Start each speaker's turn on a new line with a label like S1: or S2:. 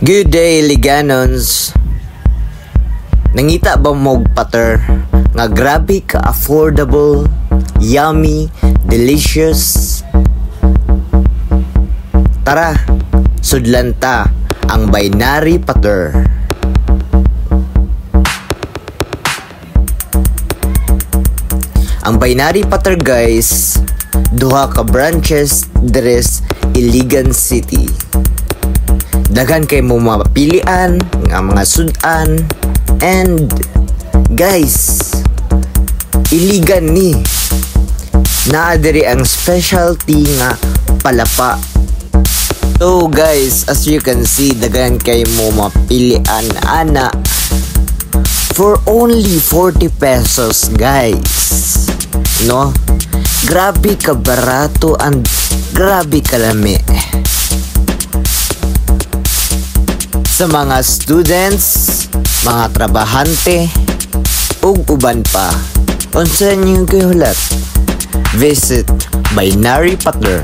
S1: Good day, Liganons. Nangita ba mo pater nga grabe ka affordable, yummy, delicious? Tara, sudlan ta ang binary pater. Ang binary pater guys, duha ka branches deres Iligan City. Daghan kay mo mapilian nga mga sudan and guys iligan ni naa diri ang specialty nga palapa So guys, as you can see, daghan kay mo mapilian ana for only 40 pesos guys. No? Grabe ka barato and grabe kalami. Sa mga students, mga trabahante, ug uban pa. Unsa nyo gihulat? Visit Binary Partner